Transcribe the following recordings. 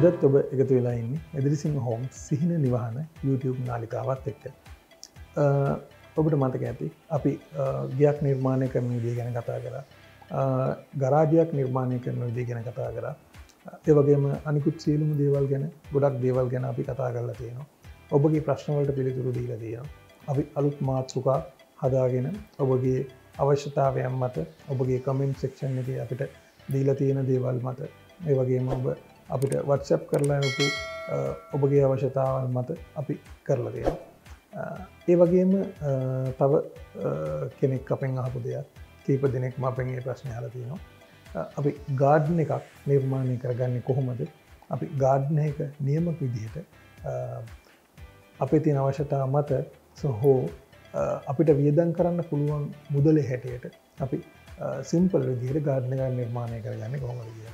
අදත් ඔබ එකතු වෙලා ඉන්න එදිරිසිංහ හෝම් සිහින නිවාහන YouTube නාලිකාවත් එක්ක. ඔබට මතක ඇති අපි ගයක් නිර්මාණය කරන විදිී ගැන කතා කර. ගරාජයක් නිර්මාණය කරන විදිී ගැන කතා කර. ඒවගේම අනිකුත් සීලුම දේවල් ගැන ගොඩක් දේවල් ගැන අපි කතා කරලා තියෙනවා. ඔබගේ ප්‍රශ්නවලට පිළිතුරු දීල තියෙන අපි අලුත් මාත්සුකා හදාගෙන ඔබගේ අවශ්‍යතාවයන් මත ඔබගේ කමෙන්ට් සෙක්ෂන් එක අපිට දීල තියෙන දේවල් මත ඒ වගේම ඔබ අපිට වත්සප් කරලා යපු ඔබගේ අවශ්‍යතාවල් මත අපි කරලා තියෙන ඒ වගේම තව කෙනෙක් අපෙන් අහපු දෙයක් කීප දෙනෙක් මපෙන්ගේ ප්‍රශ්නය හල තියෙනවා. අපි ගාඩ්න එකක් නිර්මාණය කරගන්න කොහොමද? අපි ගාඩ්න එක නියමක් විදිහට අපේ තියන අවශ්‍යතා මත සහෝ අපිට වියදන් කරන්න පුළුවන් මුදලේ හැටියට අපි සිම්පල් විදිහට ගාඩ්නක නිර්මාණය කරගන්න කොහොමද කිය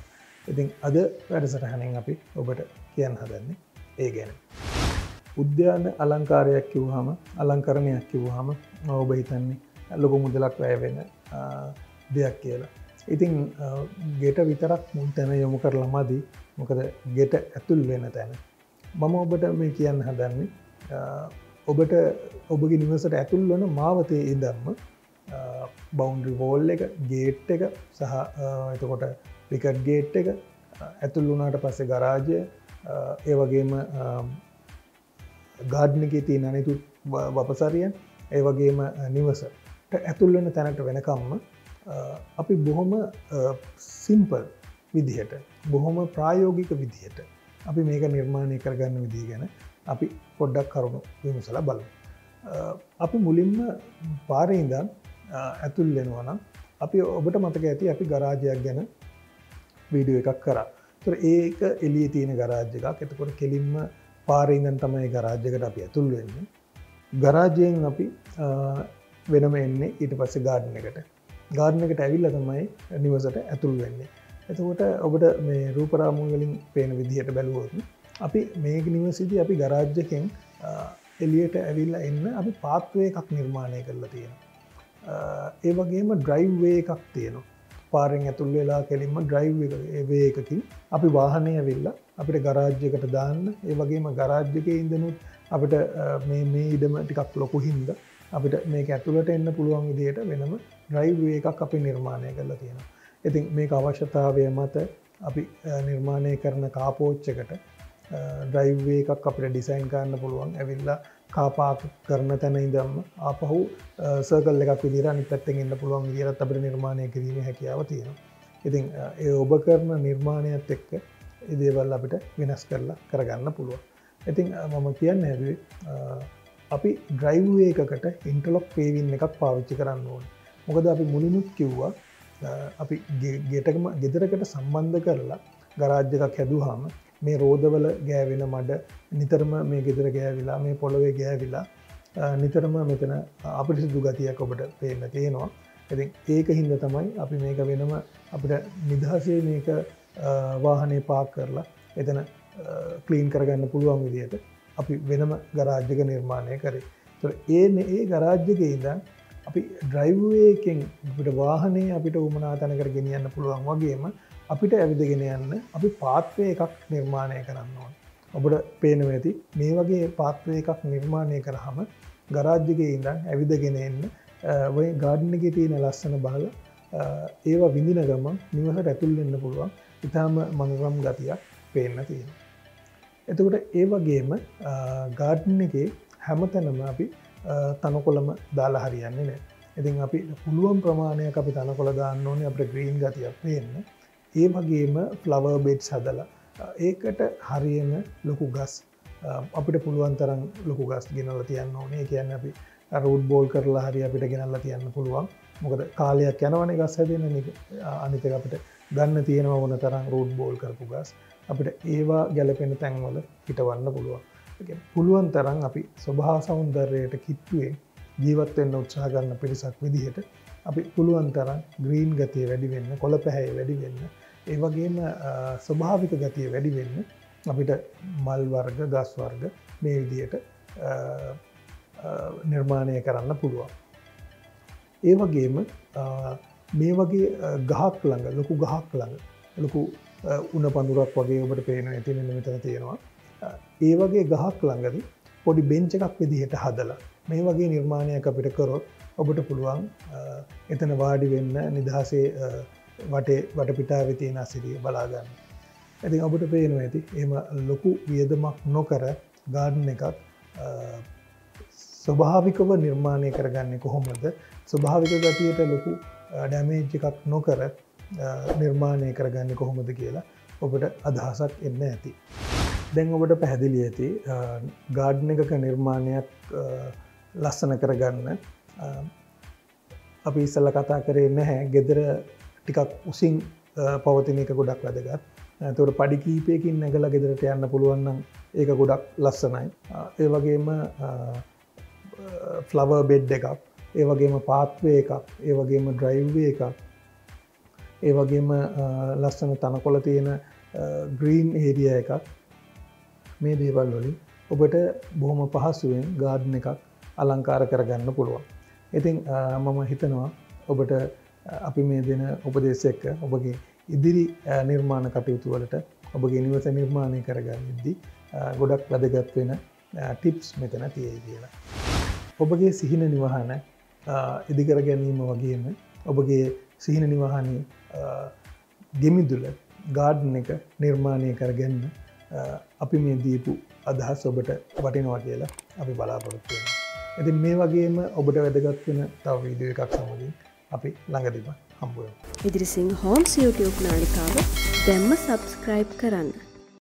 ඉතින් අද වැඩසටහනෙන් අපි ඔබට කියන්න හදන්නේ ඒ ගැන. උද්‍යාන අලංකාරයක් කිව්හම අලංකරණයක් කිව්හම ඔබ හිතන්නේ ලොකු මුදලක් වැෑවෙන දෙයක් කියලා. ඉතින් ගෙට විතරක් මුල් තැන යොමු කරලා මදී. මොකද ගෙට ඇතුල් වෙන තැන. මම ඔබට මේ කියන්න හදන්නේ ඔබට ඔබගේ නිවසට ඇතුල් වන මාවතය ඉදම්ම බෞන්ඩරි වෝල් එක ගේට් එක සහ එතකොට ලිකට් ගේට් එක ඇතුල් වුණට පස්සේ ගරාජය ඒ වගේම ගාඩ්නක තිය නනිතු වපසරියන් ඒ වගේම නිවසට ඇතුල්වන තැනට වෙනකම්ම අපි බොහොම සිම්පල් විදිහට බොහොම ප්‍රායෝගික විදිහට අපි මේක නිර්මාණය කරගන්න විදිී ගැන අපි පොඩ්ඩක් කරුණු විමසල බල අපි මුලින්ම පාරඉදන් ඇතුල් වෙනවනම් අපි ඔබට මතක ඇති අපි ගරාජයක් ගැන වීඩියෝ එකක් කරා. තුර ඒක එලිය තියෙන ගරාජ්‍යක එතකොට කෙලින්ම පාරඉදන් තමයි ගරාජ්‍යකට අපි ඇතුල් වෙන්නේ. ගරාජයෙන් අපි වෙනම එන්නේ ඊට පස්සේ ගාඩන එකට. ගාඩන එකට ඇවිල්ල තමයි නිවසට ඇතුල් වෙන්නේ. එතකොට ඔබට මේ රූපරාමුවලින් පේන විදිහට බැලුවෝතු අපි මේක නිවසිදි අපි ගරාජ්‍යකෙන් එලියට ඇවිල්ල එන්න අපි පාත්වය එකක් නිර්මාණය කරලා තියෙන. ඒ වගේම ඩ්‍රයිව්වේ එකක් තියෙනවා. පාරෙන් ඇතුල් වෙලා කෙලින්ම ඩ්‍රයිව් වේ එකකින් අපි වාහනය වෙල්ලා අපිට ගරාජ්‍යකට දාන්න ඒ වගේම ගරාජ්‍යක ඉදනුත් අපිට මේ ඉඩම ටිකක් ලොකු හින්ද අපිට මේක ඇතුළට එන්න පුළුවන් විදියට වෙනම ඩ්‍රයිව් එකක් අපි නිර්මාණය කරලා තියෙනවා. ඉතින් මේ අවශ්‍යතාවය මත අපි නිර්මාණය කරන කාපෝච්චකට ඩ්‍රයිව්වේ එකක් අපට ඩිසයින් කරන්න පුළුවන් ඇවිල්ලා කාපාක් කරන තැන ඉදම් ආපහු සකල් එකක් විදිර අනි පැත්තෙන් ඉන්න පුළුවන් විදිරත් අපට නිර්මාණය කිරීම හැකියාව තියෙන. ඉතින් ඒ ඔබ කරන නිර්මාණයත් එක්ක ඉදේවල් අපිට වෙනස් කරලා කරගන්න පුළුවන්. ඉතින් මම කියන්න හැවේ අපි ඩ්‍රයිව්වේ එකකට ඉන්ටලොක් පේවින් එකක් පාවිච්චි කරන්න ඕන මොකද අපි මුලිනුත් කිව්වා අපි ගෙටකම ගෙදරකට සම්බන්ධ කරලා ගරාජ්‍යකක් හැදුහාම මේ රෝධවල ගෑවෙන මඩ නිතරම මේ ගෙදර ගෑවිලා මේ පොළොවේ ගෑවිලා නිතරම මෙතන අපිට සිදු ගතියක් ඔබට පේන්න තියෙනවා. ඇති ඒක හින්ද තමයි අපි මේක වෙනම අපිට නිදහසේ මේක වාහනේ පාක් කරලා එතන කලීන් කරගන්න පුළුවන් විදියට අපි වෙනම ගරාජ්‍යක නිර්මාණය කරේ. ඒ ඒ ගරාජ්‍යක ඉදන් අපි ඩ්‍රයිව්වේකෙන් අපිට වාහනේ අපිට උමනා තැනකර ගෙනියන්න පුළුවන් වගේම අපිට ඇවිදගෙන යන්න අපි පාත්වය එකක් නිර්මාණය කරන්න ඕන. ඔබට පේනව ඇති මේ වගේ පාත්වය එකක් නිර්මාණය කරහම ගරාජ්‍යගේ ඉඳන් ඇවිදගෙන එන්න ඔය ගාඩ්නක තියෙන ලස්සන බාල ඒවා විඳින ගම නිවහට ඇතුල්ලෙන්න පුළුවන් ඉතාම මඟරම් ගතියක් පේන්න තියෙන. එතකොට ඒ වගේම ගාඩ්න එකේ හැමතැනම අපි තනකොළම දාලා හරියන්නේ නෑ ඉතින් අපි පුළුවන් ප්‍රමාණයක් අපි තනකොළ දාන්න ඕනේ අපට ග්‍රීන් ගතියක් පේන්න ඒ වගේම ෆ්ලව බෙඩ්ස් හදලා ඒකට හරියන ලොකු ගස් අපිට පුළුවන් තරම් ලොකු ගස් ගෙනල තියන්න ඕනේ. කියන්න අපි රෝඩ් බෝල් කරලා හරි අපිට ගෙනල්ල තියන්න පුළුවන්. මොකද කාලයක් යනවන ගස් හැදෙන අනිතක අපිට ගන්න තියෙනවා ඕන තරම් රෝඩ් බෝල් කරපු ගස්. අපිට ඒවා ගැලපෙන තැන්වල හිටවන්න පුළුවන්. පුළුවන් තරම් අපි ස්වභා සෞන්දර්යයට කිට්ටුවේ ජීවත්වෙන්න උත්සාහ කරන්න පිරිසක් විදිහට අපි පුළුවන් තරම් ග්‍රීන් ගතිය වැඩි වෙන්න කොළ පැහැය වැඩි වෙන්න ඒ වගේම ස්වභාවික ගතිය වැඩි වෙන්න අපිට මල් වර්ග ගස් වර්ග මේ විදියට නිර්මාණය කරන්න පුළුවන්. ඒ වගේම මේ වගේ ගහක් ළඟ ලොකු ගහක් ළඟ ලොකු උන පඳුරක් වගේ ඔබට පේන ඇති මෙන්න මෙතන තියෙනවා ඒ වගේ ගහක් ළඟද පොඩි බෙන්ච එකක් විදිහට හදලා මේ වගේ නිර්මාණයක් අපිට කරොත් ඔබට පුළුවන් එතන වාඩි වෙන්න නිදහසේ වටේ වටපිටා වෙතිය නසිරිය බලාගන්න. ඇති ඔබට පේනවා ඇති එම ලොකු වියදමක් නොකර ගාඩන් එකක් ස්වභාවිකව නිර්මාණය කරගන්න කොහොමද ස්වභාවික ගතියට ලොකු ඩැමේජ් එකක් නොකර නිර්මාණය කරගන්න කොහොමද කියලා ඔබට අදහසක් එන්න ඇති. දැන් ඔබට පැහැදිලි ඇති ගාඩ්න එකක නිර්මාණයක් ලස්සන කරගන්න අපි ඉස්සල්ල කතා කරේ නැහැ ගෙදර ටිකක් උසින් පවතින එක ගොඩක් වැදගත්. තොට පඩි කීපයකින් නැගල ගෙදරට යන්න පුළුවන්නම් ඒක ගොඩක් ලස්සනයි. ඒ වගේම ෆ්ලව බෙඩ් එකක් ඒ වගේම පාත්වේ එකක් ඒ වගේම ඩ්‍රයිව්වේ එකක් ඒ වගේම ලස්සන තනකොල තියෙන ග්‍රීන් ඒරිය එකක්. මේ දේවල් වලින් ඔබට බොහොම පහසුවෙන් ගාඩ්න එකක් අලංකාර කරගන්න පුළුවන්. ඉතින් මම හිතනවා ඔබට අපි මේ දෙන උපදේශයක්ක ඔබගේ ඉදිරි නිර්මාණ කටයුතු වලට ඔබගේ නිවස නිර්මාණය කරගන්නද්දි ගොඩක් වැදගත් වෙන ටිප්ස් මෙතන තියෙයි කියලා. ඔබගේ සිහින නිවහන ඉදිකර ගැනීම වගේම ඔබගේ සිහින නිවහන ගෙමිදුල ගාඩ්න එක නිර්මාණය කරගන්න අපි මේ දීපු අදහස් ඔබට වටිනවා කියලා අපි බලාපොරොත්තුවෙන. ඇති මේ වගේම ඔබට වැදගත් වෙන තව වීඩිය එකක් සමගින් අපි ළඟදිම හම්බුව. ඉදිරිසිං හෝම්ස් YouTube නාලිකාව දැම්ම සබස්ක්‍රයිබ් කරන්න.